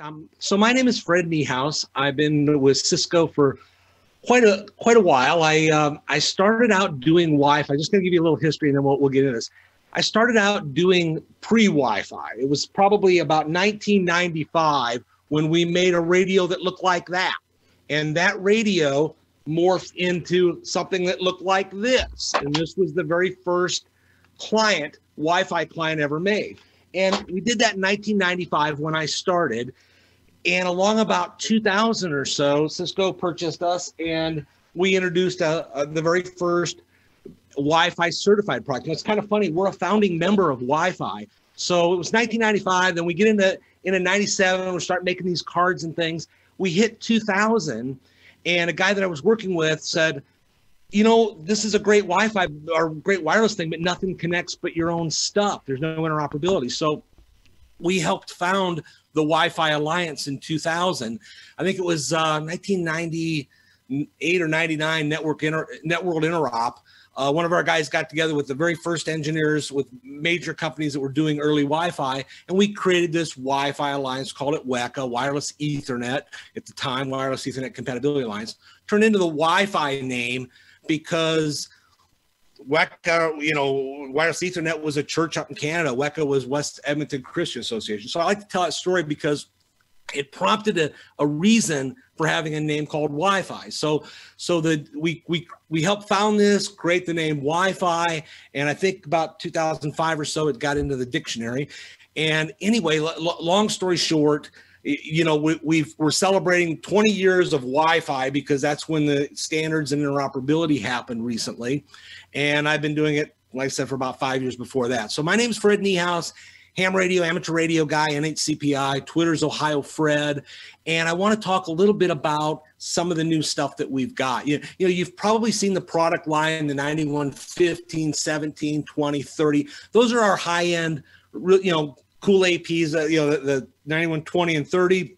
Um, so my name is Fred Niehaus. I've been with Cisco for quite a quite a while. I um, I started out doing Wi-Fi. I'm just gonna give you a little history, and then we'll, we'll get into this. I started out doing pre-Wi-Fi. It was probably about 1995 when we made a radio that looked like that, and that radio morphed into something that looked like this. And this was the very first client Wi-Fi client ever made. And we did that in 1995 when I started. And along about 2000 or so, Cisco purchased us and we introduced a, a, the very first Wi-Fi certified product. And it's kind of funny. We're a founding member of Wi-Fi. So it was 1995. Then we get into in a 97. We start making these cards and things. We hit 2000, and a guy that I was working with said, you know, this is a great Wi-Fi or great wireless thing, but nothing connects but your own stuff. There's no interoperability. So we helped found the Wi-Fi Alliance in 2000. I think it was uh, 1998 or 99 Network Inter- Networld Interop. Uh, one of our guys got together with the very first engineers with major companies that were doing early Wi-Fi, and we created this Wi-Fi alliance, called it WECA, Wireless Ethernet at the time, Wireless Ethernet Compatibility Alliance. Turned into the Wi-Fi name because WECA, you know, Wireless Ethernet was a church up in Canada. WECA was West Edmonton Christian Association. So I like to tell that story because it prompted a, a reason for having a name called Wi-Fi. So, so the we we we helped found this, create the name Wi-Fi, and I think about 2005 or so it got into the dictionary. And anyway, long story short, you know we, we've we're celebrating 20 years of wi-fi because that's when the standards and interoperability happened recently. And i've been doing it like i said for about five years before that. So my name is fred niehaus ham radio amateur radio guy nhcpi twitter's ohio fred. And i want to talk a little bit about some of the new stuff that we've got. You, you know you've probably seen the product line the 91 15 17 20 30 those are our high end you know cool APs, uh, you know, the, the 9120 and 30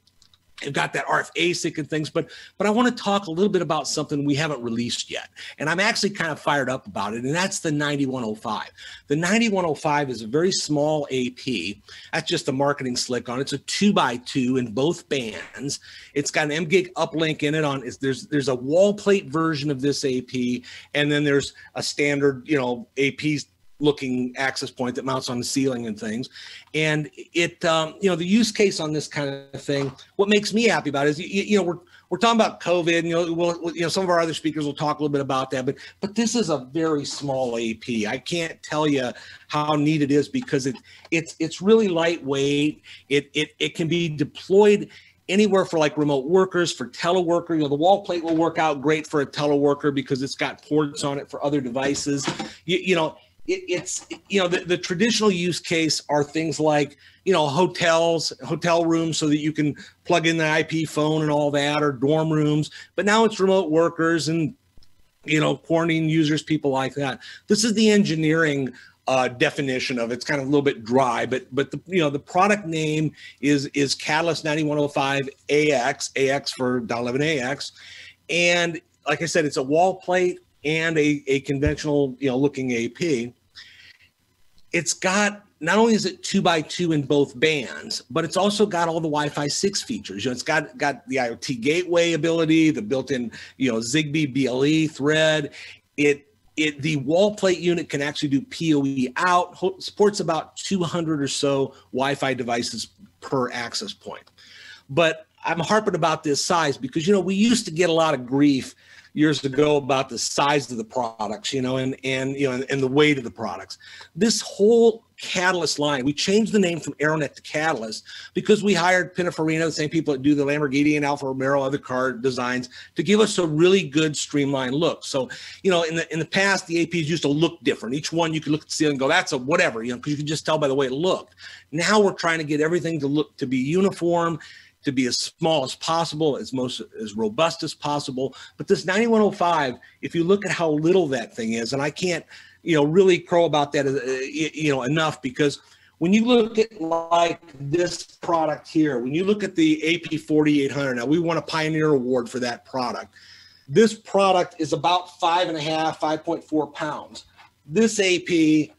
have got that RF ASIC and things, but but I want to talk a little bit about something we haven't released yet, and I'm actually kind of fired up about it, and that's the 9105. The 9105 is a very small AP. That's just a marketing slick on. It's a two by two in both bands. It's got an MGig uplink in it. On there's there's a wall plate version of this AP, and then there's a standard you know AP looking access point that mounts on the ceiling and things. And it, um, you know, the use case on this kind of thing, what makes me happy about it is, you, you know, we're, we're talking about COVID, and, you know, we'll, you know, some of our other speakers will talk a little bit about that, but, but this is a very small AP. I can't tell you how neat it is because it, it's, it's really lightweight. It, it, it can be deployed anywhere for like remote workers, for teleworker. You know, the wall plate will work out great for a teleworker because it's got ports on it for other devices. You, you know, it, it's you know the, the traditional use case are things like you know hotels hotel rooms so that you can plug in the ip phone and all that or dorm rooms. But now it's remote workers and you know quarantine users people like that. This is the engineering uh, definition of it. it's kind of a little bit dry but but the you know the product name is is catalyst 9105 ax ax for 11ax and like i said it's a wall plate and a, a conventional you know looking ap it's got not only is it two by two in both bands, but it's also got all the Wi-Fi six features. You know, it's got got the IoT gateway ability, the built-in you know Zigbee BLE thread. It it the wall plate unit can actually do PoE out. Supports about 200 or so Wi-Fi devices per access point. But I'm harping about this size because you know we used to get a lot of grief years ago about the size of the products, you know, and and you know, and, and the weight of the products. This whole Catalyst line. We changed the name from Aironet to Catalyst because we hired Pininfarina, the same people that do the Lamborghini and Alfa Romeo, other car designs, to give us a really good streamlined look. So, you know, in the in the past, the APs used to look different. Each one you could look at the ceiling and go, "That's a whatever," you know, because you could just tell by the way it looked. Now we're trying to get everything to look to be uniform to be as small as possible, as most as robust as possible. But this 9105, if you look at how little that thing is, and I can't, you know, really crow about that, uh, you know, enough because when you look at like this product here, when you look at the AP 4800, now we won a Pioneer Award for that product. This product is about five and a half, 5.4 pounds. This AP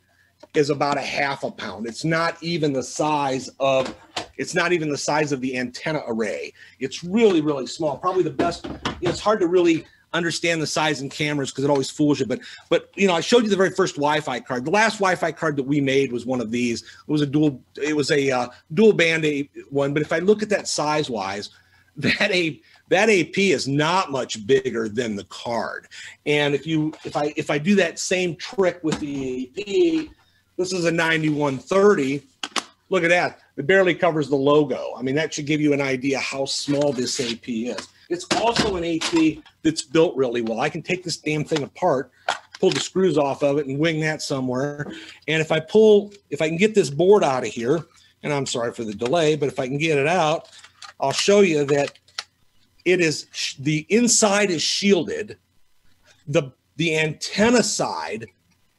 is about a half a pound. It's not even the size of it's not even the size of the antenna array. It's really, really small. Probably the best. You know, it's hard to really understand the size in cameras because it always fools you. But but you know, I showed you the very first Wi-Fi card. The last Wi-Fi card that we made was one of these. It was a dual. It was a uh, dual band a one. But if I look at that size wise, that a that AP is not much bigger than the card. And if you if I if I do that same trick with the AP, this is a 9130. Look at that. It barely covers the logo. I mean, that should give you an idea how small this AP is. It's also an AP that's built really well. I can take this damn thing apart, pull the screws off of it and wing that somewhere. And if I pull, if I can get this board out of here, and I'm sorry for the delay, but if I can get it out, I'll show you that it is the inside is shielded. The the antenna side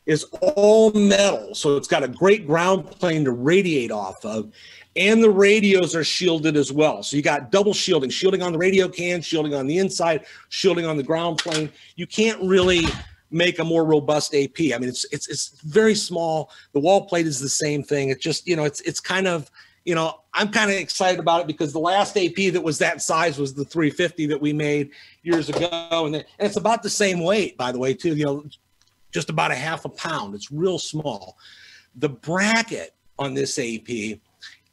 is all metal, so it's got a great ground plane to radiate off of, and the radios are shielded as well. So you got double shielding, shielding on the radio can, shielding on the inside, shielding on the ground plane. You can't really make a more robust AP. I mean, it's it's it's very small. The wall plate is the same thing. It's just you know, it's it's kind of you know, I'm kind of excited about it because the last AP that was that size was the 350 that we made years ago, and, and it's about the same weight, by the way, too. You know, just about a half a pound. It's real small. The bracket on this AP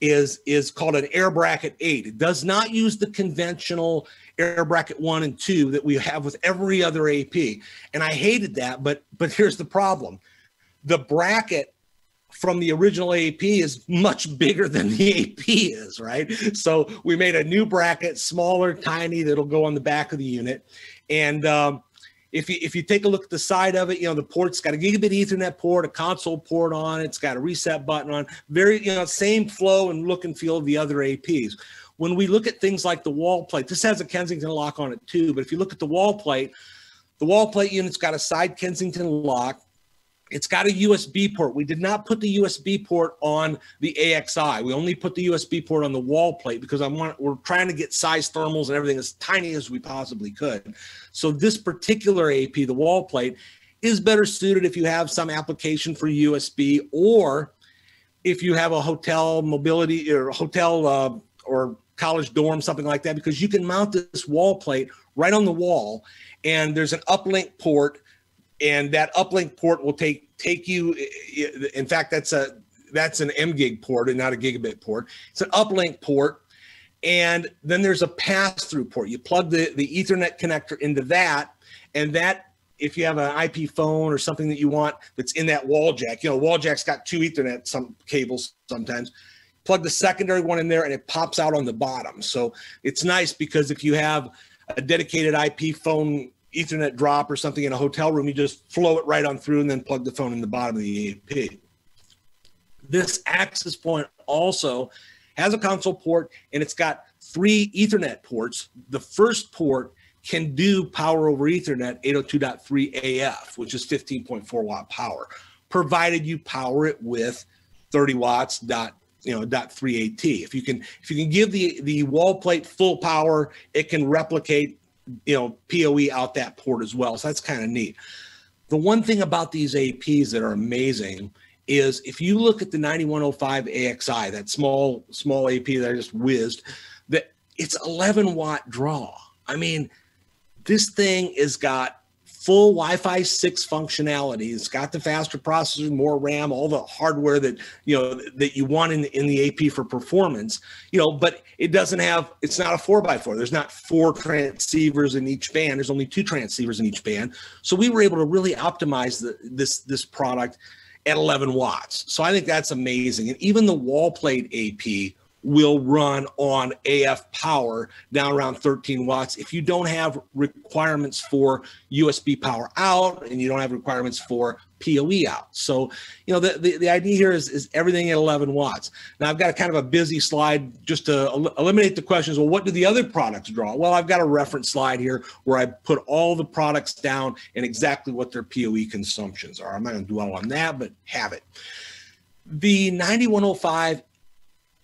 is is called an air bracket eight. It does not use the conventional air bracket one and two that we have with every other AP, and I hated that. But but here's the problem: the bracket from the original AP is much bigger than the AP is, right? So we made a new bracket, smaller, tiny, that'll go on the back of the unit. And um, if you if you take a look at the side of it, you know the port's got a gigabit Ethernet port, a console port on it. It's got a reset button on. Very you know same flow and look and feel of the other APs. When we look at things like the wall plate, this has a Kensington lock on it too. But if you look at the wall plate, the wall plate unit's got a side Kensington lock it's got a USB port. We did not put the USB port on the AXI. We only put the USB port on the wall plate because I want we're trying to get size thermals and everything as tiny as we possibly could. So this particular AP, the wall plate, is better suited if you have some application for USB or if you have a hotel mobility or hotel uh, or college dorm, something like that, because you can mount this wall plate right on the wall, and there's an uplink port and that uplink port will take take you in fact that's a that's an M gig port and not a gigabit port. It's an uplink port. And then there's a pass-through port. You plug the the ethernet connector into that and that if you have an ip phone or something that you want that's in that wall jack you know wall jack's got two ethernet some cables sometimes plug the secondary one in there and it pops out on the bottom. So it's nice because if you have a dedicated ip phone Ethernet drop or something in a hotel room, you just flow it right on through and then plug the phone in the bottom of the AP. This access point also has a console port and it's got three Ethernet ports. The first port can do power over Ethernet 802.3 AF, which is 15.4 watt power, provided you power it with 30 watts dot you know dot 3AT. If you can if you can give the the wall plate full power, it can replicate you know, PoE out that port as well. So that's kind of neat. The one thing about these APs that are amazing is if you look at the 9105 AXI, that small small AP that I just whizzed, that it's 11 watt draw. I mean, this thing has got full Wi-Fi 6 functionality. It's got the faster processor, more RAM, all the hardware that you know that you want in in the AP for performance. You know, but it doesn't have. It's not a four by four. There's not four transceivers in each band. There's only two transceivers in each band. So we were able to really optimize the, this this product at 11 watts. So I think that's amazing. And even the wall plate AP will run on AF power down around 13 watts. If you don't have requirements for USB power out and you don't have requirements for PoE out. So, you know, the, the, the, idea here is, is everything at 11 watts. Now, I've got a kind of a busy slide just to el- eliminate the questions. Well, what do the other products draw? Well, I've got a reference slide here where I put all the products down and exactly what their PoE consumptions are. I'm not going to dwell on that, but have it. The 9105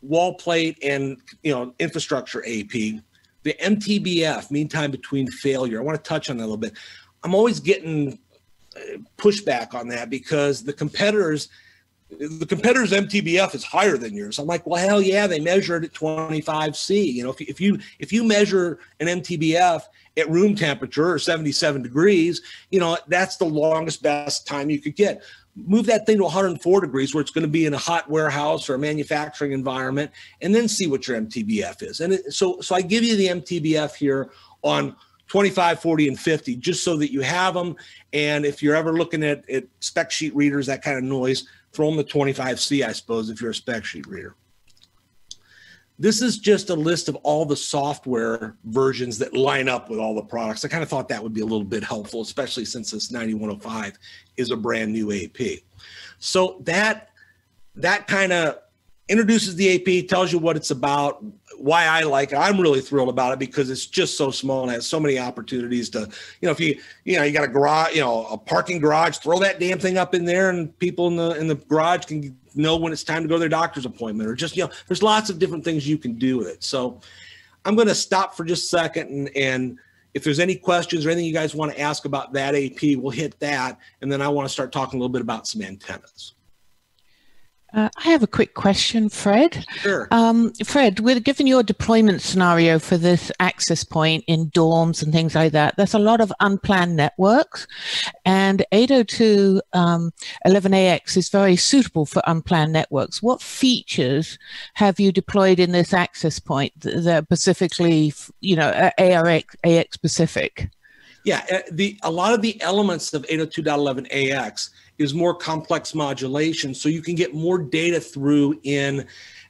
wall plate and you know infrastructure AP, the MTBF, mean time between failure. I want to touch on that a little bit. I'm always getting uh, pushback on that because the competitors the competitor's MTBF is higher than yours. I'm like, well, hell yeah, they measure it at 25C. You know, if you, if you if you measure an MTBF at room temperature or 77 degrees, you know, that's the longest best time you could get. Move that thing to 104 degrees where it's going to be in a hot warehouse or a manufacturing environment, and then see what your MTBF is. And it, so, so I give you the MTBF here on 25, 40, and 50, just so that you have them. And if you're ever looking at, at spec sheet readers, that kind of noise, throw them the 25C, I suppose, if you're a spec sheet reader. This is just a list of all the software versions that line up with all the products. I kind of thought that would be a little bit helpful, especially since this 9105 is a brand new AP. So that that kind of introduces the AP, tells you what it's about, why I like it. I'm really thrilled about it because it's just so small and has so many opportunities to, you know, if you, you know, you got a garage, you know, a parking garage, throw that damn thing up in there and people in the in the garage can know when it's time to go to their doctor's appointment or just, you know, there's lots of different things you can do with it. So I'm going to stop for just a second and and if there's any questions or anything you guys want to ask about that AP, we'll hit that. And then I want to start talking a little bit about some antennas. Uh, I have a quick question, Fred. Sure. Um, Fred, with given your deployment scenario for this access point in dorms and things like that, there's a lot of unplanned networks, and 802 um, 11AX is very suitable for unplanned networks. What features have you deployed in this access point that are specifically, you know, ARX AX specific? Yeah, uh, the a lot of the elements of 802.11ax is more complex modulation, so you can get more data through in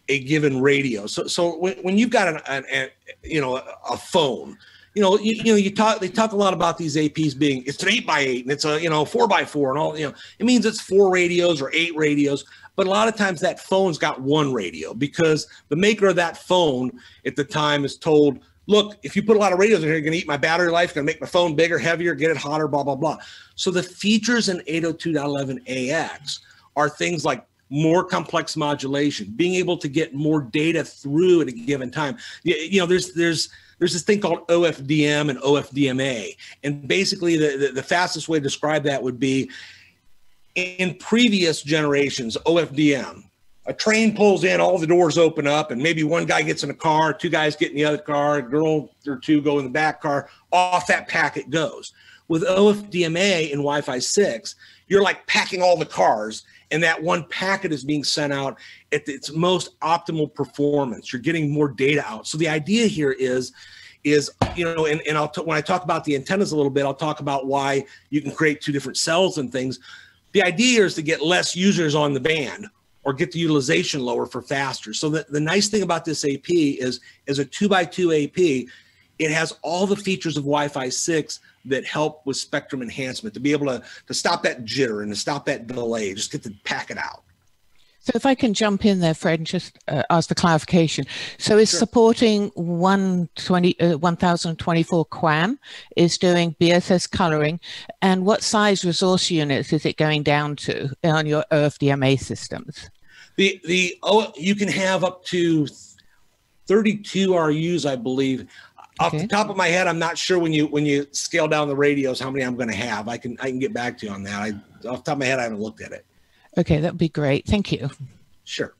a given radio. So, so when, when you've got an, an, an you know a phone, you know you, you know you talk they talk a lot about these APs being it's an eight by eight and it's a you know four by four and all you know it means it's four radios or eight radios. But a lot of times that phone's got one radio because the maker of that phone at the time is told look, if you put a lot of radios in here, you're going to eat my battery life, going to make my phone bigger, heavier, get it hotter, blah, blah, blah. So the features in 802.11ax are things like more complex modulation, being able to get more data through at a given time. You, you know, there's, there's, there's this thing called OFDM and OFDMA. And basically the, the, the fastest way to describe that would be in previous generations, OFDM, a train pulls in, all the doors open up, and maybe one guy gets in a car, two guys get in the other car, a girl or two go in the back car, off that packet goes. With OFDMA and Wi Fi 6, you're like packing all the cars, and that one packet is being sent out at its most optimal performance. You're getting more data out. So the idea here is, is you know, and, and I'll t- when I talk about the antennas a little bit, I'll talk about why you can create two different cells and things. The idea is to get less users on the band or get the utilization lower for faster. So the, the nice thing about this AP is as a two by two AP, it has all the features of Wi-Fi 6 that help with spectrum enhancement to be able to, to stop that jitter and to stop that delay, just get the packet out. So if I can jump in there, Fred, and just uh, ask for clarification. So is sure. supporting 120, uh, 1024 QAM, is doing BSS coloring, and what size resource units is it going down to on your OFDMA systems? The, the oh, you can have up to 32 RUs, I believe. Off okay. the top of my head, I'm not sure when you when you scale down the radios how many I'm going to have. I can I can get back to you on that. I off the top of my head, I haven't looked at it. Okay, that would be great. Thank you. Sure.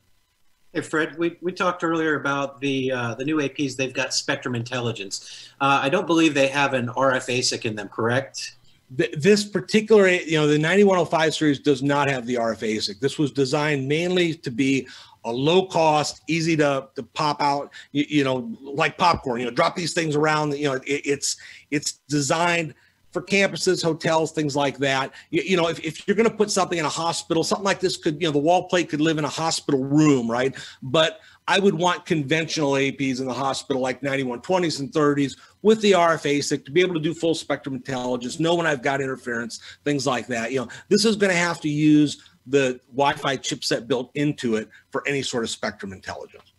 Hey Fred, we, we talked earlier about the uh, the new APs. They've got spectrum intelligence. Uh, I don't believe they have an RF ASIC in them, correct? This particular, you know, the 9105 series does not have the RF ASIC. This was designed mainly to be a low cost, easy to, to pop out, you, you know, like popcorn. You know, drop these things around. You know, it, it's it's designed for campuses, hotels, things like that. You, you know, if, if you're going to put something in a hospital, something like this could, you know, the wall plate could live in a hospital room, right? But I would want conventional APs in the hospital, like 9120s and 30s, with the RF ASIC to be able to do full spectrum intelligence, know when I've got interference, things like that. You know, this is going to have to use the Wi-Fi chipset built into it for any sort of spectrum intelligence.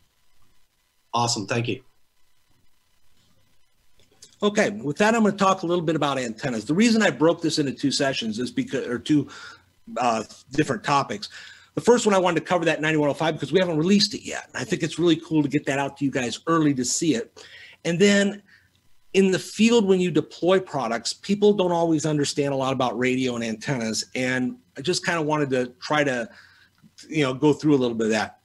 Awesome, thank you. Okay, with that, I'm going to talk a little bit about antennas. The reason I broke this into two sessions is because, or two uh, different topics. The first one I wanted to cover that 9105 because we haven't released it yet. I think it's really cool to get that out to you guys early to see it. And then in the field, when you deploy products, people don't always understand a lot about radio and antennas. And I just kind of wanted to try to you know go through a little bit of that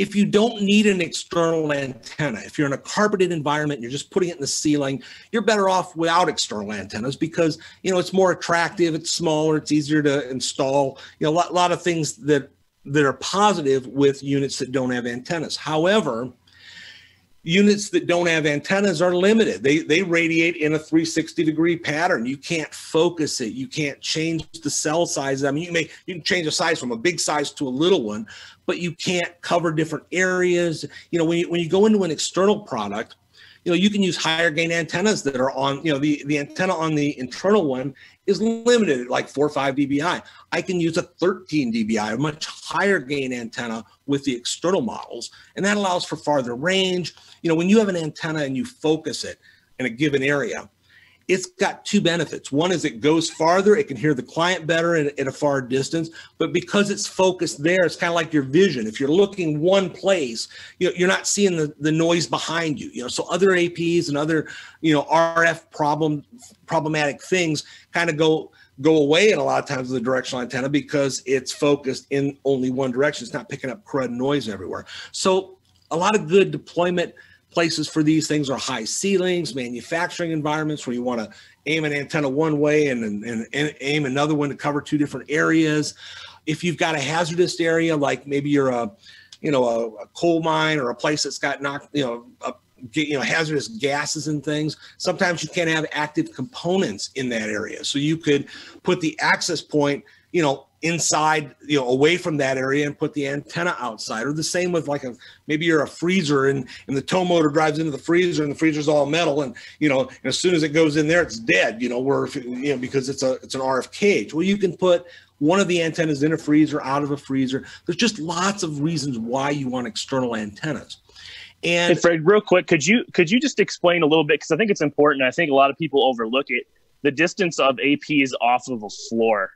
if you don't need an external antenna, if you're in a carpeted environment, you're just putting it in the ceiling, you're better off without external antennas because you know it's more attractive, it's smaller, it's easier to install. You know, a lot, lot of things that that are positive with units that don't have antennas. However, units that don't have antennas are limited. They they radiate in a 360 degree pattern. You can't focus it. You can't change the cell size. I mean, you may you can change the size from a big size to a little one, but you can't cover different areas. You know, when you when you go into an external product, you know you can use higher gain antennas that are on you know the the antenna on the internal one is limited like 4 or 5 dbi i can use a 13 dbi a much higher gain antenna with the external models and that allows for farther range you know when you have an antenna and you focus it in a given area it's got two benefits. One is it goes farther, it can hear the client better at, at, a far distance, but because it's focused there, it's kind of like your vision. If you're looking one place, you know, you're not seeing the, the noise behind you. You know, so other APs and other, you know, RF problem problematic things kind of go go away in a lot of times with the directional antenna because it's focused in only one direction. It's not picking up crud noise everywhere. So a lot of good deployment places for these things are high ceilings, manufacturing environments where you want to aim an antenna one way and, and, and, aim another one to cover two different areas. If you've got a hazardous area, like maybe you're a, you know, a, a coal mine or a place that's got knocked, you know, a, you know hazardous gases and things sometimes you can't have active components in that area so you could put the access point you know inside, you know, away from that area and put the antenna outside. Or the same with like a maybe you're a freezer and, and the tow motor drives into the freezer and the freezer's all metal and you know, and as soon as it goes in there, it's dead, you know, where you know, because it's a it's an RF cage. Well, you can put one of the antennas in a freezer, out of a freezer. There's just lots of reasons why you want external antennas. And Fred, real quick, could you could you just explain a little bit because I think it's important. I think a lot of people overlook it. The distance of APs off of a floor.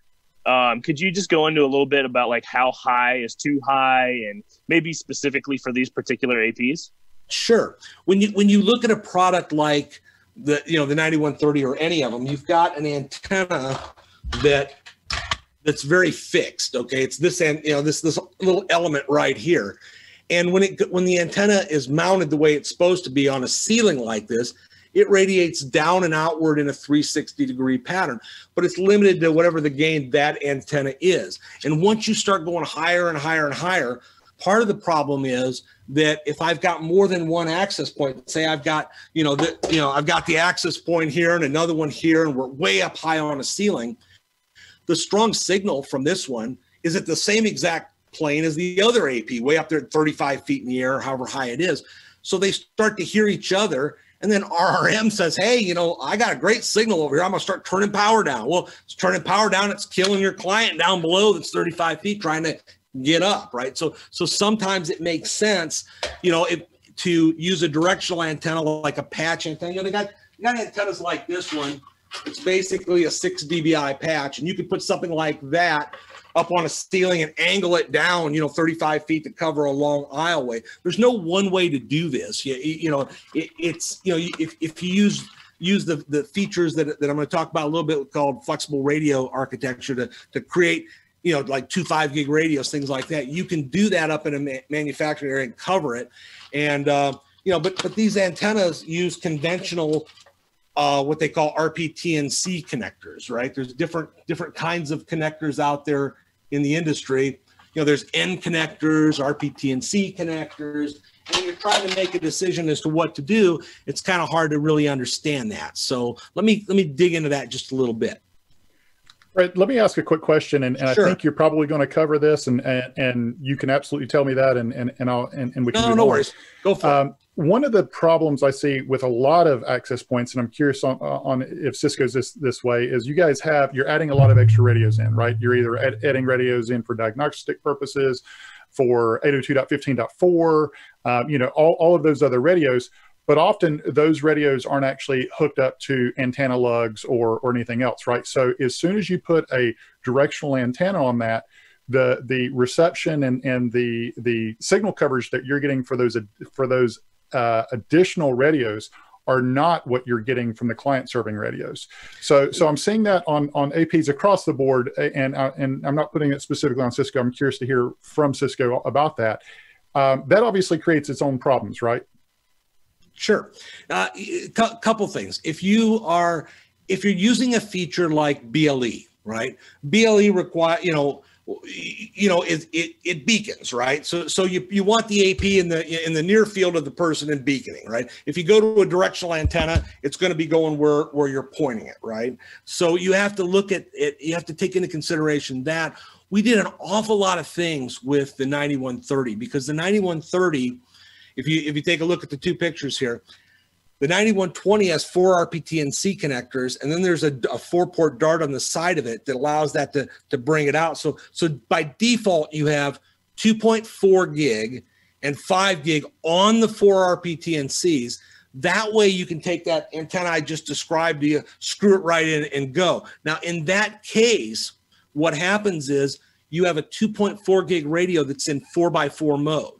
Um, could you just go into a little bit about like how high is too high, and maybe specifically for these particular APs? Sure. When you when you look at a product like the you know the 9130 or any of them, you've got an antenna that that's very fixed. Okay, it's this and you know this this little element right here, and when it when the antenna is mounted the way it's supposed to be on a ceiling like this, it radiates down and outward in a 360 degree pattern, but it's limited to whatever the gain that antenna is. And once you start going higher and higher and higher, part of the problem is that if I've got more than one access point, say I've got, you know, the, you know, I've got the access point here and another one here, and we're way up high on a ceiling, the strong signal from this one is at the same exact plane as the other AP, way up there at 35 feet in the air, however high it is. So they start to hear each other and then RRM says, hey, you know, I got a great signal over here. I'm going to start turning power down. Well, it's turning power down. It's killing your client down below that's 35 feet trying to get up, right? So, so sometimes it makes sense, you know, to use a directional antenna like a patch antenna. You know, they got, they got antennas like this one. It's basically a 6 dBi patch, and you could put something like that up on a ceiling and angle it down, you know, 35 feet to cover a long aisleway. There's no one way to do this. You, you know, it, it's, you know, if, if you use use the, the features that, that I'm going to talk about a little bit called flexible radio architecture to, to create, you know, like two five gig radios, things like that. You can do that up in a ma- manufacturing area and cover it. And, uh, you know, but, but these antennas use conventional uh, what they call RPTNC connectors, right? There's different different kinds of connectors out there in the industry. You know, there's N connectors, RPTNC connectors, and when you're trying to make a decision as to what to do, it's kind of hard to really understand that. So let me let me dig into that just a little bit. Right. Let me ask a quick question, and, and sure. I think you're probably going to cover this, and, and and you can absolutely tell me that, and and and I'll and, and we can. No, no worries. Go for um, it one of the problems I see with a lot of access points, and I'm curious on, on if Cisco's this this way, is you guys have you're adding a lot of extra radios in, right? You're either adding radios in for diagnostic purposes, for 802.15.4, um, you know, all, all of those other radios. But often those radios aren't actually hooked up to antenna lugs or or anything else, right? So as soon as you put a directional antenna on that, the the reception and and the the signal coverage that you're getting for those for those uh, additional radios are not what you're getting from the client serving radios. So, so I'm seeing that on on APs across the board, and uh, and I'm not putting it specifically on Cisco. I'm curious to hear from Cisco about that. Um, that obviously creates its own problems, right? Sure. Uh, a couple things. If you are if you're using a feature like BLE, right? BLE require you know you know it, it it beacons right? So so you you want the ap in the in the near field of the person and beaconing right? If you go to a directional antenna it's going to be going where where you're pointing it right? So you have to look at it you have to take into consideration that we did an awful lot of things with the 9130 because the 9130 if you if you take a look at the two pictures here the 9120 has four RPTNC connectors, and then there's a, a four port dart on the side of it that allows that to, to bring it out. So, so by default, you have 2.4 gig and 5 gig on the four RPTNCs. That way, you can take that antenna I just described to you, screw it right in, and go. Now, in that case, what happens is you have a 2.4 gig radio that's in 4x4 mode.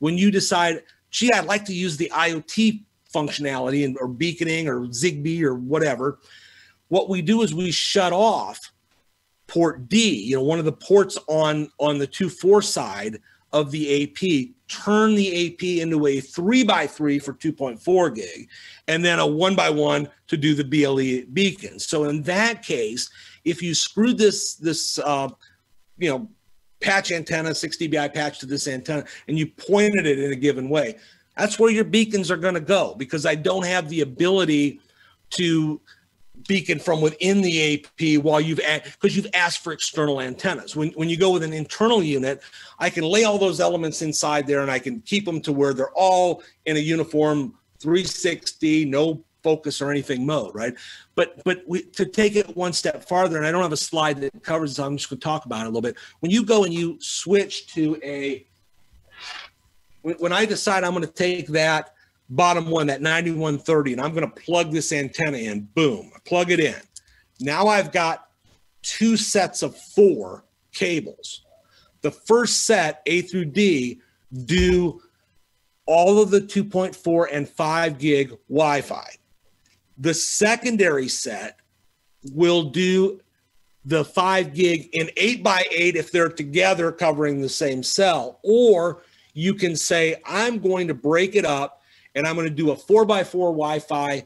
When you decide, gee, I'd like to use the IoT functionality and or beaconing or Zigbee or whatever, what we do is we shut off port D, you know, one of the ports on on the 2.4 side of the AP, turn the AP into a three by three for 2.4 gig, and then a one by one to do the BLE beacons. So in that case, if you screwed this this uh, you know patch antenna, 6 dBi patch to this antenna, and you pointed it in a given way, that's where your beacons are going to go because I don't have the ability to beacon from within the AP while you've because you've asked for external antennas. When when you go with an internal unit, I can lay all those elements inside there and I can keep them to where they're all in a uniform 360, no focus or anything mode, right? But but we, to take it one step farther, and I don't have a slide that covers, so I'm just going to talk about it a little bit. When you go and you switch to a when I decide I'm going to take that bottom one, that 9130, and I'm going to plug this antenna in, boom, plug it in. Now I've got two sets of four cables. The first set, A through D, do all of the 2.4 and 5 gig Wi Fi. The secondary set will do the 5 gig in 8 by 8 if they're together covering the same cell, or you can say, I'm going to break it up and I'm going to do a four by four Wi Fi,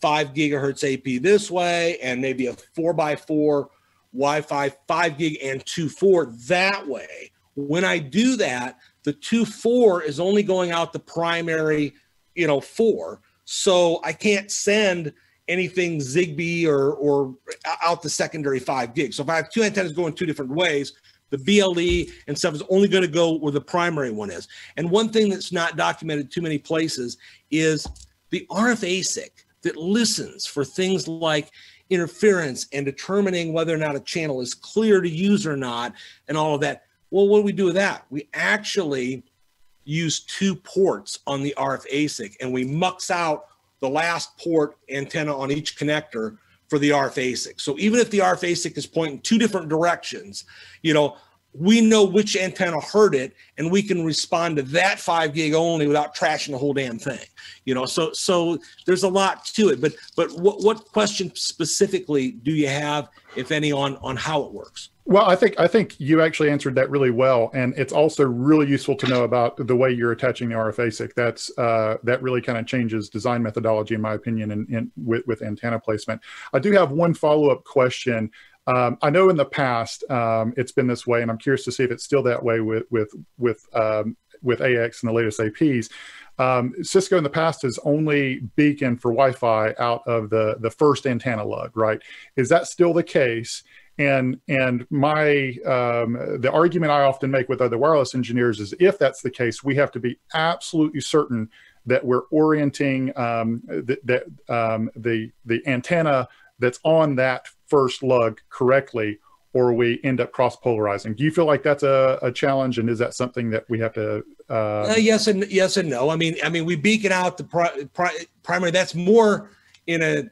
five gigahertz AP this way, and maybe a four by four Wi Fi, five gig and two four that way. When I do that, the two four is only going out the primary, you know, four. So I can't send anything Zigbee or or uh, out the secondary five gig. So if I have two antennas going two different ways, the BLE and stuff is only going to go where the primary one is. And one thing that's not documented too many places is the RF ASIC that listens for things like interference and determining whether or not a channel is clear to use or not, and all of that. Well, what do we do with that? We actually use two ports on the RF ASIC and we mux out the last port antenna on each connector for the RF ASIC. So even if the RF ASIC is pointing two different directions, you know, we know which antenna heard it and we can respond to that five gig only without trashing the whole damn thing you know so so there's a lot to it but but what, what question specifically do you have if any on on how it works well, I think I think you actually answered that really well, and it's also really useful to know about the way you're attaching the RF ASIC. That's uh, that really kind of changes design methodology, in my opinion, in, in with, with antenna placement. I do have one follow up question. Um, I know in the past um, it's been this way, and I'm curious to see if it's still that way with with with um, with AX and the latest APs. Um, Cisco in the past has only beacon for Wi-Fi out of the the first antenna lug, right? Is that still the case? And and my um, the argument I often make with other wireless engineers is if that's the case, we have to be absolutely certain that we're orienting um, that um, the the antenna that's on that first lug correctly, or we end up cross polarizing. Do you feel like that's a, a, challenge, and is that something that we have to? Uh... Uh, yes and yes and no. I mean, I mean, we beacon out the pri- pri- primary. That's more in a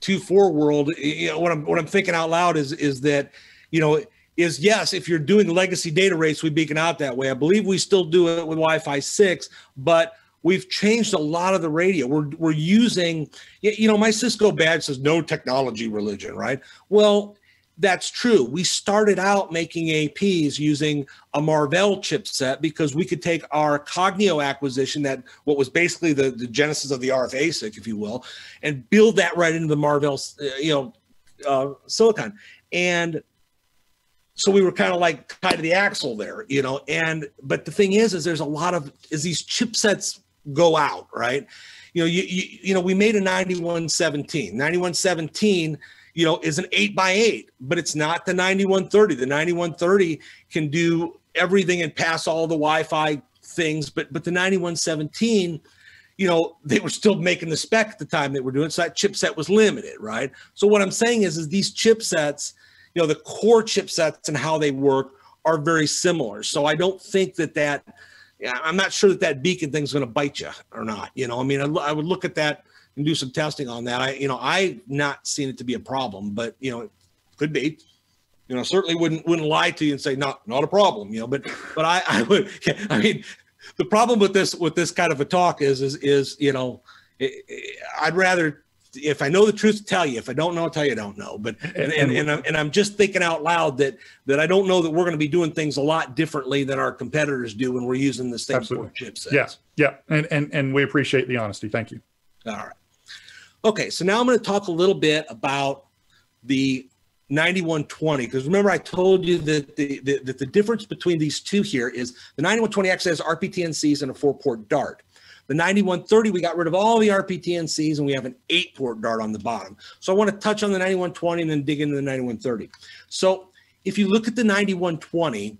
two four world. You know, what I'm what I'm thinking out loud is is that you know is yes, if you're doing legacy data rates, we beacon out that way. I believe we still do it with Wi-Fi six, but we've changed a lot of the radio. We're we're using, you know, my Cisco badge says no technology religion, right? Well, that's true. We started out making APs using a Marvell chipset because we could take our Cognio acquisition, that what was basically the, the genesis of the RF ASIC, if you will, and build that right into the Marvell, uh, you know, uh, silicon. And so we were kind of like tied to the axle there, you know. And but the thing is, is there's a lot of is these chipsets go out, right? You know, you you, you know, we made a 9117. 9117 you know, is an eight by eight, but it's not the 9130. The 9130 can do everything and pass all the Wi-Fi things, but but the 9117, you know, they were still making the spec at the time they were doing. So that chipset was limited, right? So what I'm saying is, is these chipsets, you know, the core chipsets and how they work are very similar. So I don't think that that. I'm not sure that that beacon thing's going to bite you or not. You know, I mean, I, I would look at that and do some testing on that. I, you know, I not seen it to be a problem, but you know, it could be. You know, certainly wouldn't wouldn't lie to you and say not not a problem. You know, but but I I would. Yeah, I mean, the problem with this with this kind of a talk is is is you know, I'd rather if I know the truth, tell you. If I don't know, tell you I don't know. But and and, and, I'm, and I'm just thinking out loud that that I don't know that we're going to be doing things a lot differently than our competitors do when we're using the same Absolutely. chipsets. Yeah, yeah, and and and we appreciate the honesty. Thank you. All right. Okay, so now I'm going to talk a little bit about the 9120 because remember I told you that the, the, that the difference between these two here is the 9120X has RPTNCs and a four-port DART. The 9130, we got rid of all the RPTNCs and we have an eight port DART on the bottom. So I want to touch on the 9120 and then dig into the 9130. So if you look at the 9120,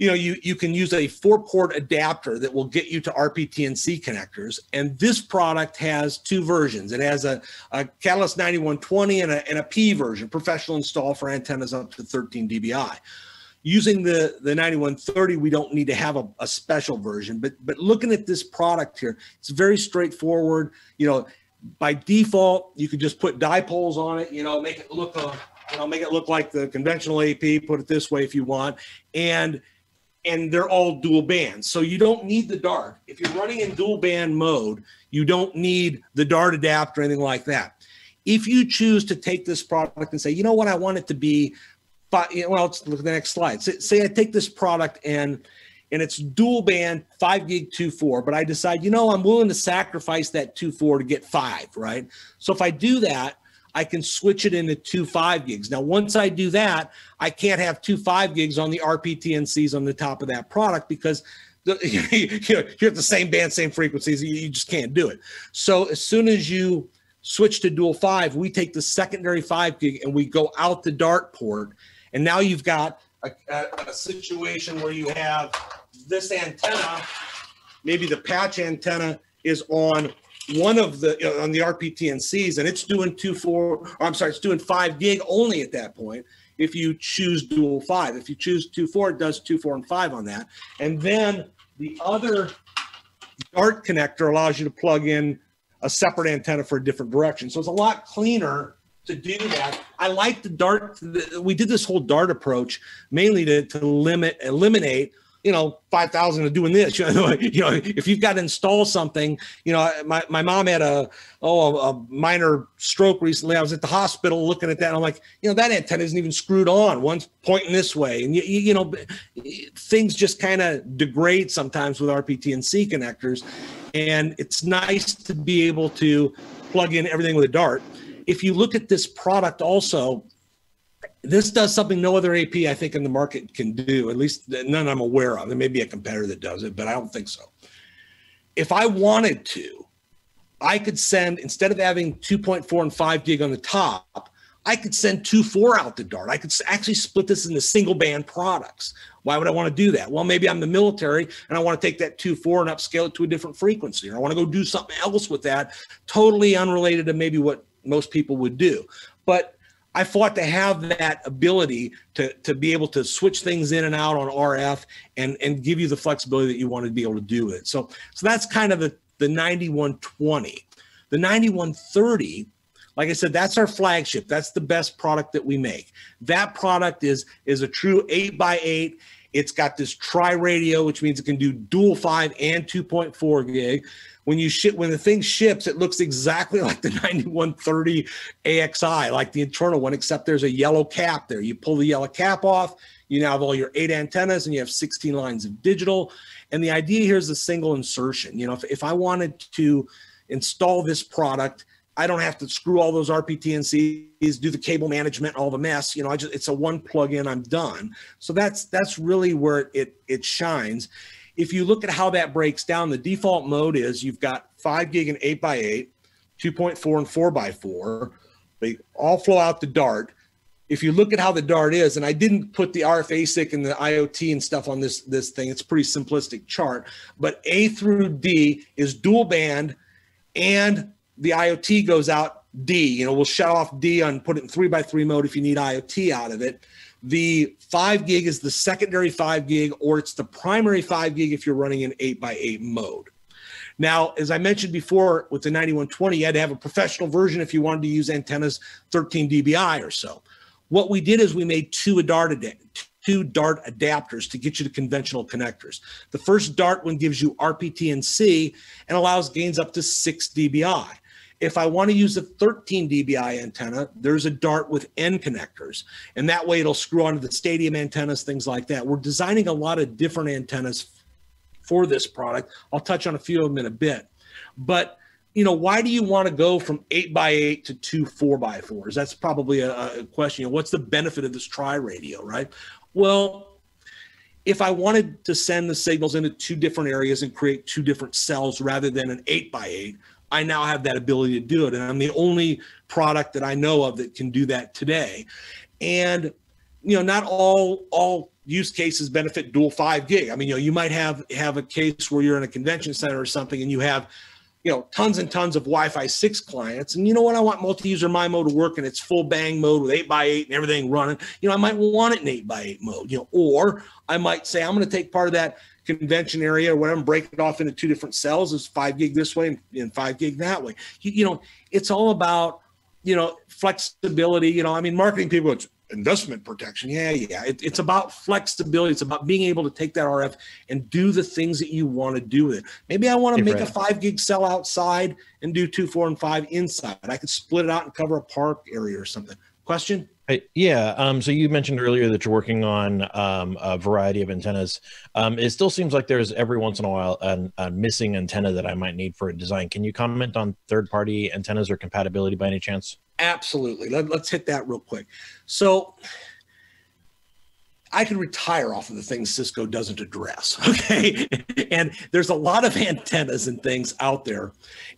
you know, you, you can use a four port adapter that will get you to RPTNC connectors. And this product has two versions. It has a, a Catalyst 9120 and a, and a P version, professional install for antennas up to 13 dBi. Using the, the 9130, we don't need to have a, a special version, but, but looking at this product here, it's very straightforward. You know, by default, you could just put dipoles on it, you know, make it look, uh, you know, make it look like the conventional AP, put it this way if you want. And and they're all dual band. So you don't need the dart. If you're running in dual band mode, you don't need the dart adapter or anything like that. If you choose to take this product and say, you know what, I want it to be, but well, let's look at the next slide. Say, say I take this product and and it's dual band, five gig, two four, but I decide, you know, I'm willing to sacrifice that two four to get five, right? So if I do that, I can switch it into two five gigs. Now, once I do that, I can't have two five gigs on the RPTNCs on the top of that product because the, you're at the same band, same frequencies. You just can't do it. So as soon as you switch to dual five, we take the secondary five gig and we go out the dart port. And now you've got a, a, a situation where you have this antenna, maybe the patch antenna is on one of the on the RPTNCs, and it's doing two four. I'm sorry, it's doing five gig only at that point. If you choose dual five, if you choose two four, it does two four and five on that, and then the other Dart connector allows you to plug in a separate antenna for a different direction. So it's a lot cleaner to do that. I like the Dart. We did this whole Dart approach mainly to, to limit eliminate you know, 5,000 of doing this. You know, you know, if you've got to install something, you know, my, my mom had a, oh, a, a, minor stroke recently. I was at the hospital looking at that. I'm like, you know, that antenna isn't even screwed on. One's pointing this way. And, you, you know, things just kind of degrade sometimes with RPTNC connectors. And it's nice to be able to plug in everything with a dart. If you look at this product also, this does something no other AP I think in the market can do. At least none I'm aware of. There may be a competitor that does it, but I don't think so. If I wanted to, I could send instead of having 2.4 and 5 gig on the top, I could send 2.4 out the dart. I could actually split this into single band products. Why would I want to do that? Well, maybe I'm the military and I want to take that 2.4 and upscale it to a different frequency, or I want to go do something else with that, totally unrelated to maybe what most people would do. But I fought to have that ability to, to be able to switch things in and out on RF and, and give you the flexibility that you want to be able to do it. So, so that's kind of the, the 9120. The 9130, like I said, that's our flagship. That's the best product that we make. That product is is a true eight by eight. It's got this tri radio, which means it can do dual five and 2.4 gig. When you ship, when the thing ships, it looks exactly like the 9130 AXI, like the internal one, except there's a yellow cap there. You pull the yellow cap off, you now have all your eight antennas and you have 16 lines of digital. And the idea here is a single insertion. You know, if, if I wanted to install this product, I don't have to screw all those RPTNCs, do the cable management, all the mess. You know, I just it's a one plug-in, I'm done. So that's that's really where it it shines. If you look at how that breaks down, the default mode is you've got five gig and eight by eight, 2.4 and four by four. They all flow out the Dart. If you look at how the Dart is, and I didn't put the RF ASIC and the IoT and stuff on this this thing, it's pretty simplistic chart. But A through D is dual band and the IoT goes out D. You know, we'll shut off D and put it in three by three mode if you need IoT out of it. The five gig is the secondary five gig, or it's the primary five gig if you're running in eight by eight mode. Now, as I mentioned before, with the 9120, you had to have a professional version if you wanted to use antennas 13 dBi or so. What we did is we made two Dart, two Dart adapters to get you to conventional connectors. The first Dart one gives you RPTNC and allows gains up to 6 dBi. If I want to use a 13 dBi antenna, there's a Dart with N connectors, and that way it'll screw onto the stadium antennas, things like that. We're designing a lot of different antennas for this product. I'll touch on a few of them in a bit, but you know, why do you want to go from eight by eight to two four by fours? That's probably a, a question. You know, what's the benefit of this tri radio, right? Well, if I wanted to send the signals into two different areas and create two different cells rather than an eight by eight, I now have that ability to do it. And I'm the only product that I know of that can do that today. And you know, not all all use cases benefit dual five gig. I mean, you know, you might have have a case where you're in a convention center or something and you have you know tons and tons of wi-fi 6 clients and you know what i want multi-user MIMO to work in its full bang mode with 8 by 8 and everything running you know i might want it in 8 by 8 mode you know or i might say i'm going to take part of that convention area or whatever break it off into two different cells is 5 gig this way and 5 gig that way you, you know it's all about you know flexibility you know i mean marketing people it's investment protection. Yeah, yeah. It, it's about flexibility. It's about being able to take that RF and do the things that you want to do with it. Maybe I want to make right. a five gig cell outside and do two, four, and five inside. I could split it out and cover a park area or something. Question? Yeah. Um, so you mentioned earlier that you're working on um, a variety of antennas. Um, it still seems like there's every once in a while a, a missing antenna that I might need for a design. Can you comment on third-party antennas or compatibility by any chance? Absolutely. Let, us hit that real quick. So I can retire off of the things Cisco doesn't address. Okay. and there's a lot of antennas and things out there.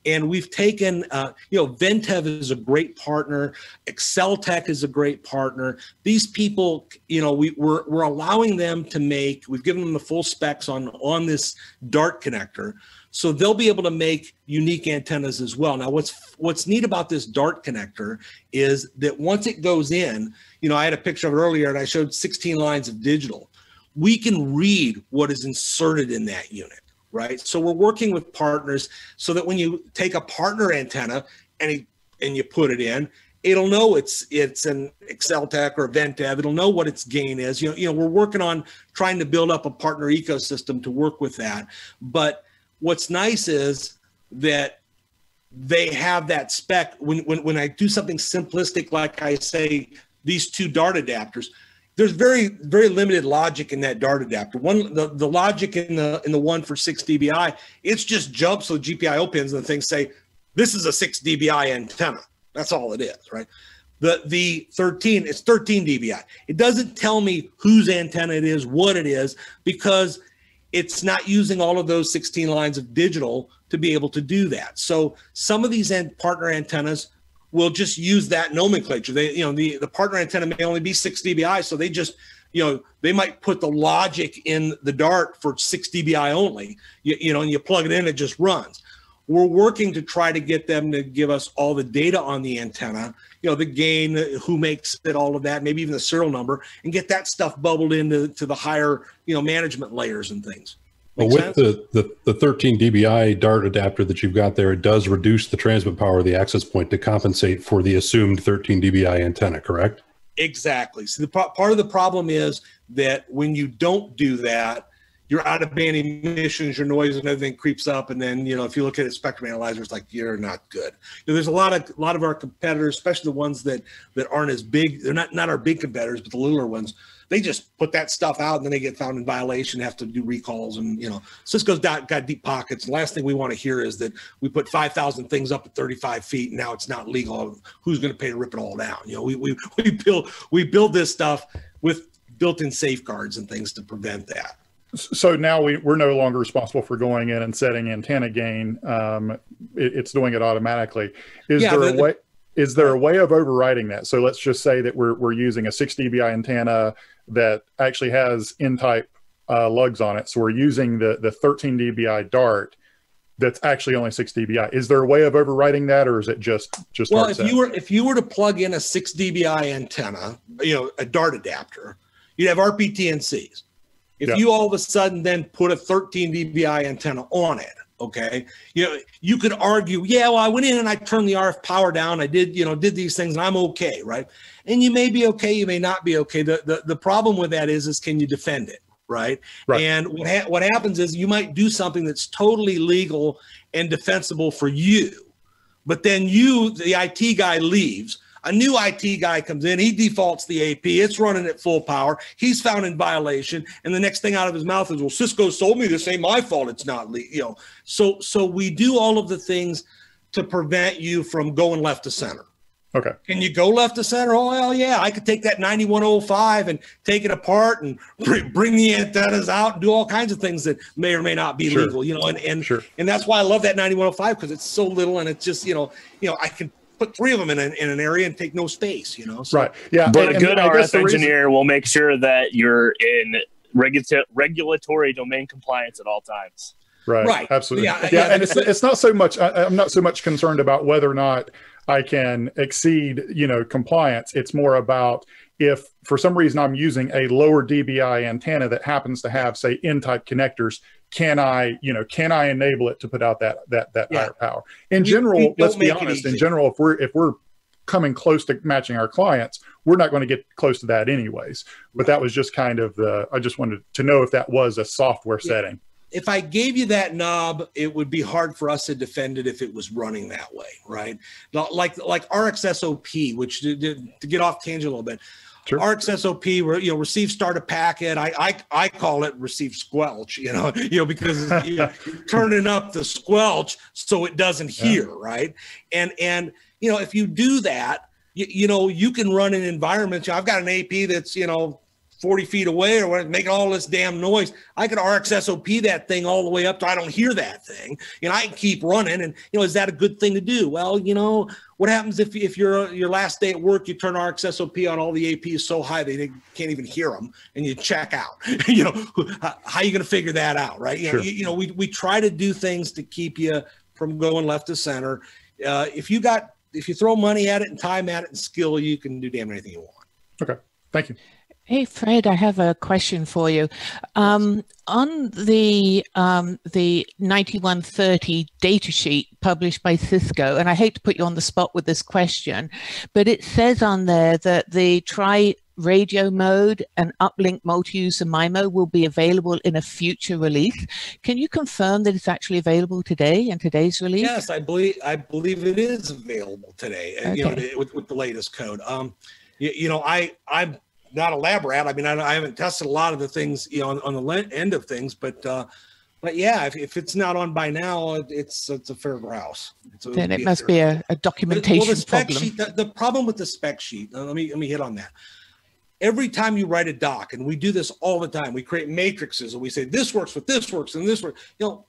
And we've taken, uh, you know, Ventev is a great partner. AccelTech is a great partner. These people, you know, we, we're, we're allowing them to make, we've given them the full specs on, on this Dart connector so they'll be able to make unique antennas as well. Now, what's what's neat about this Dart connector is that once it goes in, you know, I had a picture of it earlier and I showed 16 lines of digital. We can read what is inserted in that unit, right? So we're working with partners so that when you take a partner antenna and and you put it in, it'll know it's it's an AccelTech or Ventev. It'll know what its gain is. You know, you know, we're working on trying to build up a partner ecosystem to work with that, but what's nice is that they have that spec. When, when when i do something simplistic like i say these two dart adapters there's very very limited logic in that dart adapter. One the, the logic in the in the one for 6 dbi it's just jumps so gpio pins and the things say this is a 6 dbi antenna. That's all it is right? The the 13 it's 13 dbi. It doesn't tell me whose antenna it is what it is because it's not using all of those 16 lines of digital to be able to do that. So some of these partner antennas will just use that nomenclature. They, you know, the, the partner antenna may only be 6 dBi, so they just, you know, they might put the logic in the Dart for 6 dBi only, you, you know, and you plug it in, it just runs. We're working to try to get them to give us all the data on the antenna, you know, the gain, who makes it, all of that, maybe even the serial number, and get that stuff bubbled into to the higher, you know, management layers and things. Well, with the, the, the 13 dBi dart adapter that you've got there, it does reduce the transmit power of the access point to compensate for the assumed 13 dBi antenna, correct? Exactly. So the part of the problem is that when you don't do that, your out of band emissions, your noise, and everything creeps up. And then you know, if you look at it, spectrum analyzers, like you're not good. You know, there's a lot of a lot of our competitors, especially the ones that that aren't as big. They're not not our big competitors, but the littler ones. They just put that stuff out, and then they get found in violation, have to do recalls, and you know, Cisco's got, got deep pockets. The last thing we want to hear is that we put 5,000 things up at 35 feet, and now it's not legal. Who's going to pay to rip it all down? You know, we we we build we build this stuff with built-in safeguards and things to prevent that. So now we, we're no longer responsible for going in and setting antenna gain. Um, it, it's doing it automatically. Is Yeah, there the- a way? Is there a way of overriding that? So let's just say that we're we're using a 6 dBi antenna that actually has N-type uh, lugs on it. So we're using the the 13 dBi dart that's actually only 6 dBi. Is there a way of overriding that, or is it just just Well, if set? you were if you were to plug in a six dBi antenna, you know, a dart adapter, you'd have RPTNCs. If Yeah. you all of a sudden then put a 13 dBi antenna on it, okay, you know, you could argue, yeah, well, I went in and I turned the RF power down, I did, you know, did these things, and I'm okay, right? And you may be okay, you may not be okay. The the, the problem with that is, is can you defend it? Right. Right. And what, ha- what happens is you might do something that's totally legal and defensible for you, but then you, the IT guy, leaves. A new IT guy comes in, he defaults the AP, it's running at full power. He's found in violation, and the next thing out of his mouth is, "Well, Cisco sold me this. Ain't my fault. It's not le-. You know, so so we do all of the things to prevent you from going left to center. okay. Can you go left to center? Oh, hell yeah. I could take that 9105 and take it apart and bring, bring the antennas out and do all kinds of things that may or may not be Sure. legal, you know, and, and, Sure. and that's why I love that 9105 because it's so little and it's just, you know, you know, I can put three of them in an, in an area and take no space, you know? So, Right. Yeah. But and- a good and I guess RF the reason- engineer will make sure that you're in regula- regulatory domain compliance at all times. Right. Right. Absolutely. Yeah, Yeah. yeah, and it's, it's not so much, I, I'm not so much concerned about whether or not I can exceed, you know, compliance. It's more about if for some reason I'm using a lower DBI antenna that happens to have, say, N-type connectors, can I, you know, can I enable it to put out that that that Yeah. higher power? In general, we let's be honest. In general, if we're if we're coming close to matching our clients, we're not going to get close to that anyways. But that was just kind of the. I just wanted to know if that was a software Yeah. setting. if I gave you that knob, it would be hard for us to defend it if it was running that way, right? Like like RxSOP, which to to get off tangent a little bit. Sure. RxSOP, re- you know, receive start a packet. I I, I call it receive squelch, you know, you know, because you know, you're turning up the squelch so it doesn't hear, right? And and you know, if you do that, you, you know, you can run in environments. I've got an AP that's you know 40 feet away or whatever, making all this damn noise. I could RxSOP that thing all the way up to I don't hear that thing. You know, I can keep running. And you know, is that a good thing to do? Well, you know, what happens if if you're your last day at work, you turn RxSOP on all the APs so high they can't even hear them, and you check out. you know, how are you going to figure that out, right? You, Sure. know, you, you know, we we try to do things to keep you from going left to center. Uh, if you got if you throw money at it and time at it and skill, you can do damn anything you want. Okay. Thank you. Hey Fred, I have a question for you. Um, on the um, the 9130 datasheet published by Cisco, and I hate to put you on the spot with this question, but it says on there that the tri radio mode and uplink multi-user MIMO will be available in a future release. Can you confirm that it's actually available today in today's release? Yes, I believe I believe it is available today. uh, You know, with, with the latest code. Um, you, you know, I I'm not a lab rat. I mean, I, I haven't tested a lot of the things you know on, on the end of things, but uh, but yeah, if, if it's not on by now, it's it's a fair grouse. It's Then it must be a, a But- well, documentation the spec problem. sheet. The, the problem with the spec sheet. uh, Let me let me hit on that. Every time you write a doc, and we do this all the time, we create matrices and we say this works with this works and this works. You know,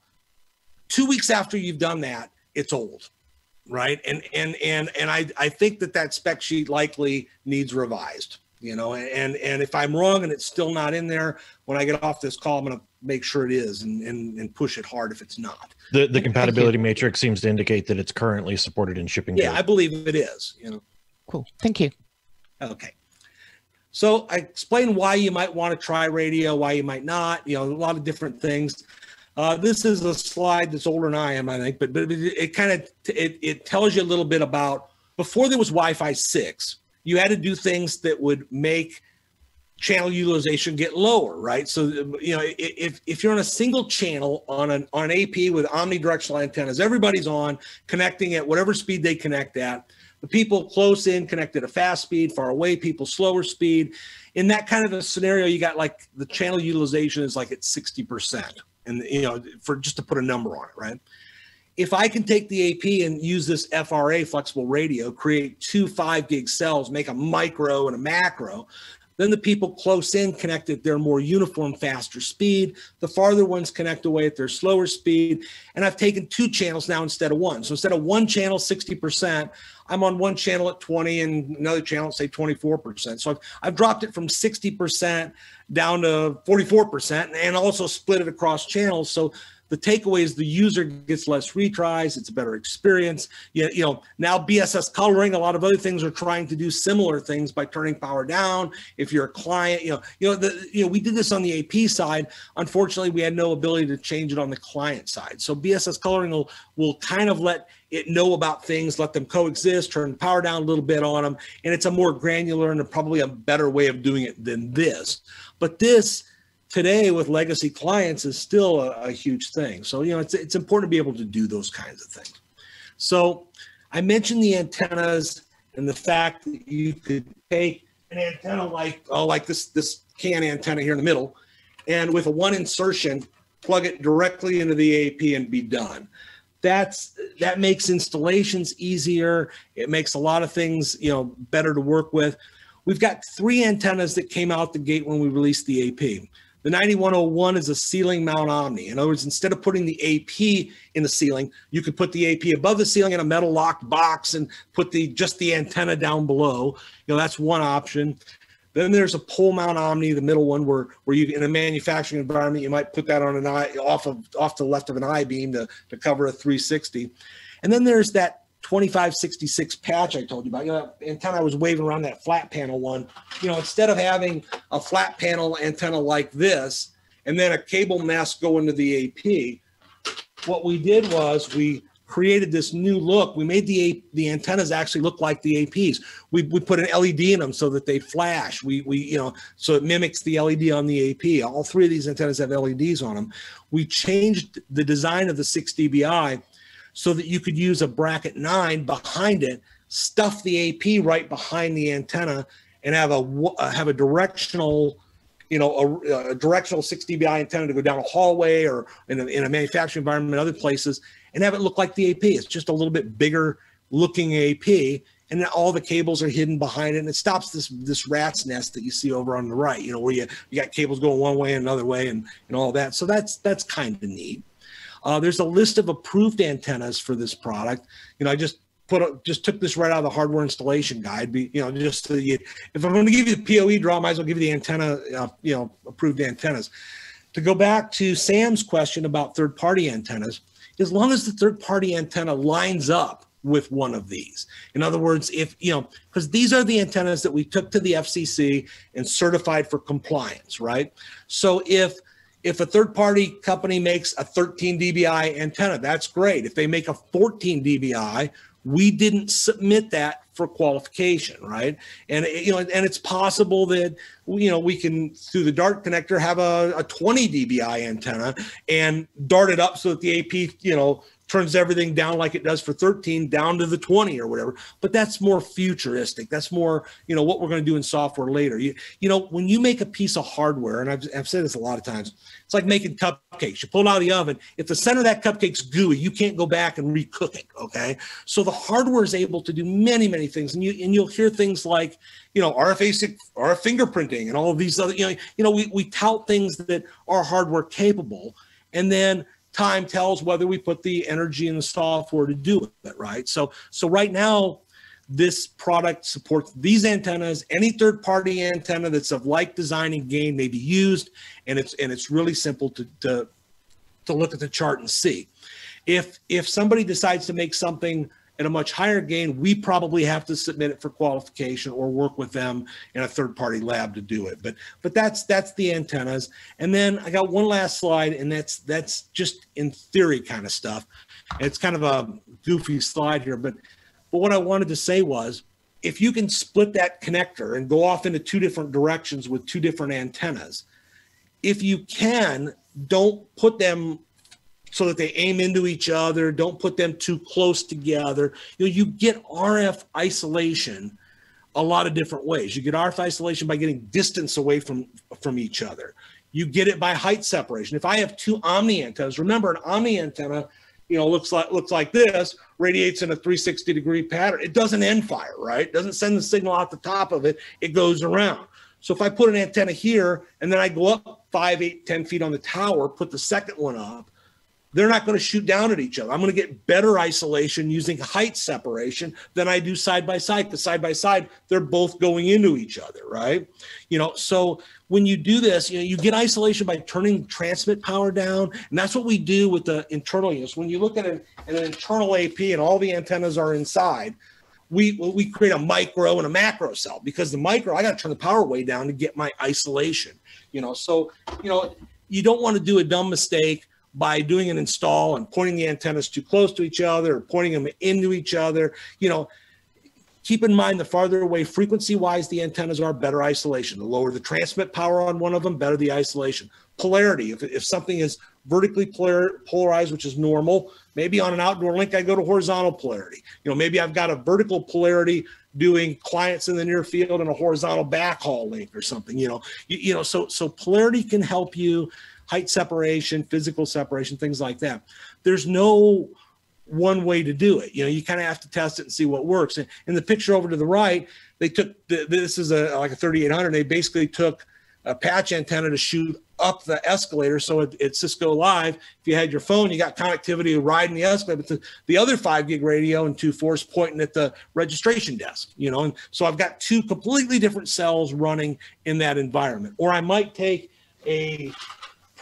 two weeks after you've done that, it's old, right? And and and and I I think that that spec sheet likely needs revised. You know, and and if I'm wrong and it's still not in there, when I get off this call, I'm going to make sure it is and and and push it hard if it's not. The the compatibility matrix seems to indicate that it's currently supported in shipping. Yeah, code. I believe it is. You know. Cool. Thank you. Okay. So I explained why you might want to try radio, why you might not, you know, a lot of different things. Uh, this is a slide that's older than I am, I think, but, but it, it kind of it, it tells you a little bit about before there was Wi-Fi six, you had to do things that would make channel utilization get lower, right? So you know if if you're on a single channel on an on an AP with omnidirectional antennas, everybody's on connecting at whatever speed they connect at. The people close in connect at a fast speed, far away people slower speed. In that kind of a scenario, you got like the channel utilization is like at 60%. And you know, for just to put a number on it, right? If I can take the AP and use this FRA flexible radio, create two five gig cells, make a micro and a macro, then the people close in connect at their more uniform, faster speed. The farther ones connect away at their slower speed. And I've taken two channels now instead of one. So instead of one channel, 60%, I'm on one channel at 20 and another channel say 24%. So I've, I've dropped it from 60% down to 44% and also split it across channels. So the takeaway is the user gets less retries. It's a better experience. You, you know, now BSS coloring, a lot of other things are trying to do similar things by turning power down. If you're a client, you know, you know, the, you know, we did this on the AP side. Unfortunately, we had no ability to change it on the client side. So BSS coloring will, will kind of let it know about things, let them coexist, turn power down a little bit on them. And it's a more granular and probably a better way of doing it than this. But this, today with legacy clients is still a, a, huge thing. So, you know, it's, it's important to be able to do those kinds of things. So I mentioned the antennas and the fact that you could take an antenna like, oh, like this, this can antenna here in the middle, and with a one insertion, plug it directly into the AP and be done. That's that makes installations easier. It makes a lot of things, you know, better to work with. We've got three antennas that came out the gate when we released the AP. The 9101 is a ceiling mount Omni. In other words, instead of putting the AP in the ceiling, you could put the AP above the ceiling in a metal locked box and put the just the antenna down below. You know, that's one option. Then there's a pole mount Omni, the middle one, where where you in a manufacturing environment you might put that on an eye off of off to the left of an I beam to to cover a 360. And then there's that 2566 patch I told you about. You know, antenna I was waving around that flat panel one. You know, instead of having a flat panel antenna like this and then a cable mask go into the AP, what we did was we created this new look. We made the the antennas actually look like the APs. We, we put an LED in them so that they flash. We we you know so it mimics the LED on the AP. All three of these antennas have LEDs on them. We changed the design of the 6 dBi so that you could use a bracket nine behind it, stuff the AP right behind the antenna, and have a uh, have a directional, you know, a, a, directional 6 dBi antenna to go down a hallway or in a, in a manufacturing environment, other places, and have it look like the AP. It's just a little bit bigger looking AP, and all the cables are hidden behind it, and it stops this this rat's nest that you see over on the right. You know, where you you got cables going one way and another way, and and all that. So that's that's kind of neat. Uh, there's a list of approved antennas for this product. You know, I just put a, just took this right out of the hardware installation guide. Be, you know, just so you, if I'm going to give you the POE draw, I might as well give you the antenna, uh, you know, approved antennas. To go back to Sam's question about third-party antennas, as long as the third-party antenna lines up with one of these. In other words, if you know, because these are the antennas that we took to the FCC and certified for compliance, right? So if if a third party company makes a 13 dBi antenna, that's great. If they make a 14 dBi, we didn't submit that for qualification, right? And you know, and it's possible that you know we can through the Dart connector have a, a 20 dBi antenna and dart it up so that the AP, you know, turns everything down like it does for 13 down to the 20 or whatever. But that's more futuristic. That's more you know what we're going to do in software later. You, you know when you make a piece of hardware and I've, I've said this a lot of times it's like making cupcakes. You pull it out of the oven. If the center of that cupcake's gooey you can't go back and recook it okay? So the hardware is able to do many many things. And you and you'll hear things like you know RF RF fingerprinting and all of these other you know you know we, we tout things that are hardware capable. And then time tells whether we put the energy in the software to do it right? So so right now this product supports these antennas any third party antenna that's of like design and gain may be used and it's and it's really simple to to, to look at the chart and see. If if somebody decides to make something at a much higher gain, we probably have to submit it for qualification or work with them in a third party lab to do it. But but that's that's the antennas. And then I got one last slide, and that's that's just in theory kind of stuff. It's kind of a goofy slide here, but but what I wanted to say was if you can split that connector and go off into two different directions with two different antennas, if you can, don't put them so that they aim into each other. Don't put them too close together. You know, you get RF isolation a lot of different ways. You get RF isolation by getting distance away from from each other. You get it by height separation. If I have two omni antennas, remember an omni antenna, you know, looks like looks like this, radiates in a 360 degree pattern. It doesn't end fire, right? It doesn't send the signal out the top of it. It goes around. So if I put an antenna here and then I go up five, eight, ten feet on the tower, put the second one up, they're not going to shoot down at each other. I'm going to get better isolation using height separation than I do side by side. Because side by side, they're both going into each other, right? You know, so when you do this, you know, you get isolation by turning transmit power down, and that's what we do with the internal units. When you look at an, an internal AP and all the antennas are inside, we we create a micro and a macro cell because the micro I got to turn the power way down to get my isolation. You know, so you know you don't want to do a dumb mistake by doing an install and pointing the antennas too close to each other or pointing them into each other. You know, keep in mind the farther away frequency wise the antennas are, better isolation. The lower the transmit power on one of them, better the isolation. Polarity, if, if something is vertically polar, polarized, which is normal, maybe on an outdoor link, I go to horizontal polarity. You know, maybe I've got a vertical polarity doing clients in the near field and a horizontal backhaul link or something, you know, you, you know, so, so polarity can help you height separation, physical separation, things like that. There's no one way to do it. You know, you kind of have to test it and see what works. And in the picture over to the right, they took the, this is a like a 3800. They basically took a patch antenna to shoot up the escalator. So at, at, Cisco Live, if you had your phone, you got connectivity riding the escalator. But the, the other five gig radio and two force pointing at the registration desk. You know, and so I've got two completely different cells running in that environment. Or I might take a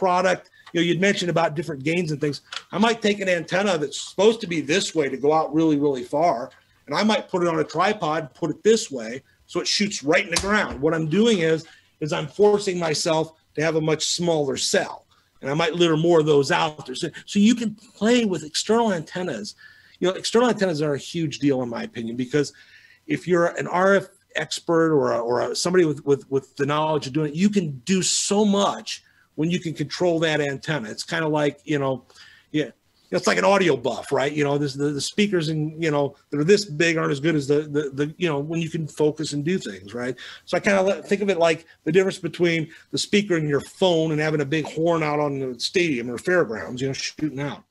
product. You know, you'd mentioned about different gains and things. I might take an antenna that's supposed to be this way to go out really, really far, and I might put it on a tripod, put it this way, so it shoots right in the ground. What I'm doing is, is I'm forcing myself to have a much smaller cell, and I might litter more of those out there. So, so you can play with external antennas. You know, external antennas are a huge deal in my opinion because if you're an RF expert or a, or a, somebody with, with with the knowledge of doing it, you can do so much when you can control that antenna. It's kind of like, you know, yeah, it's like an audio buff, right? You know, this, the, the speakers and, you know, that are this big aren't as good as the, the, the, you know, when you can focus and do things, right? So I kind of think of it like the difference between the speaker and your phone and having a big horn out on the stadium or fairgrounds, you know, shooting out.